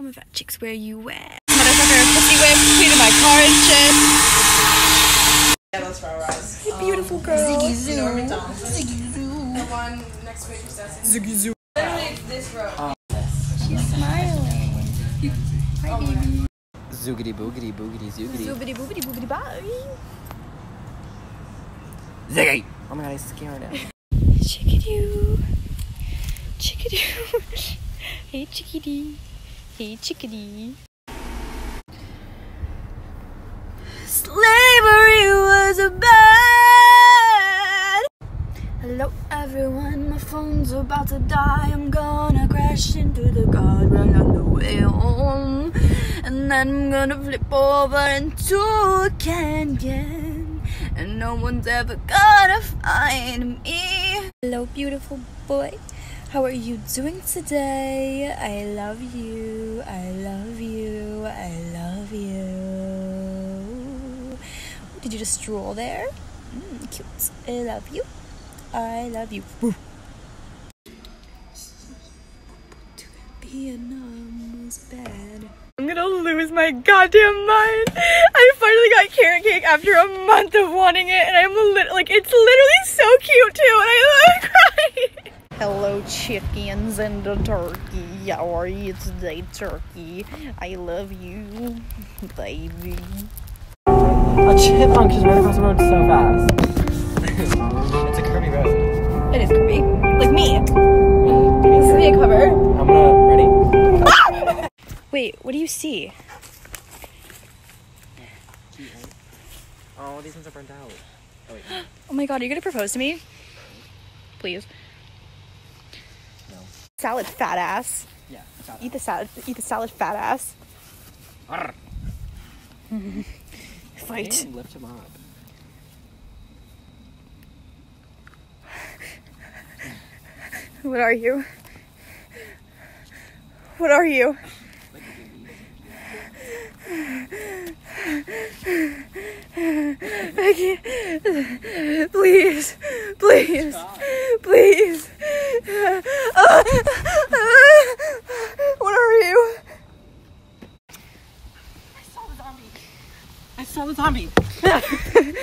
Some of that chicks where you wear. Motherfucker, pussy whip, cleaning my car and shit. Yeah, that's for rise. You beautiful um, girl. You know where McDonald's is? The one next to Waitress Destiny. Ziggy zoo. Literally, this road. Oh. She's smiling. Oh Hi, baby. Zoogity boogity boogity zoogity. Zoobity boobity boobity bye. Ziggy! Oh my god, I scared him. Chickadoo. Chickadoo. hey, chickadee. Hey, chickadee. Slavery was a bad. Hello, everyone. My phone's about to die. I'm gonna crash into the garden on the way home. And then I'm gonna flip over into a canyon. And no one's ever gonna find me. Hello, beautiful boy. How are you doing today? I love you. I love you. I love you. Did you just stroll there? Mm, cute. I love you. I love you. I'm gonna lose my goddamn mind. I finally got carrot cake after a month of wanting it, and I'm lit- like, it's literally so cute too, and I crying. Hello, chickens and the turkey. How are you today, turkey? I love you, baby. A chipmunk just ran across the road so fast. it's a curvy road. It is curvy, like me. Me, This is me me a cover. I'm gonna ready. Wait, what do you see? Oh, these ones are burnt out. Oh wait, Oh my god, are you gonna propose to me? Please. Salad, fat ass. Yeah. Got Eat the salad. Eat the salad, fat ass. Arr. Fight. Damn, lift him up. What are you? What are you? I can't. Please, please, please. what are you? I saw the zombie. I saw the zombie.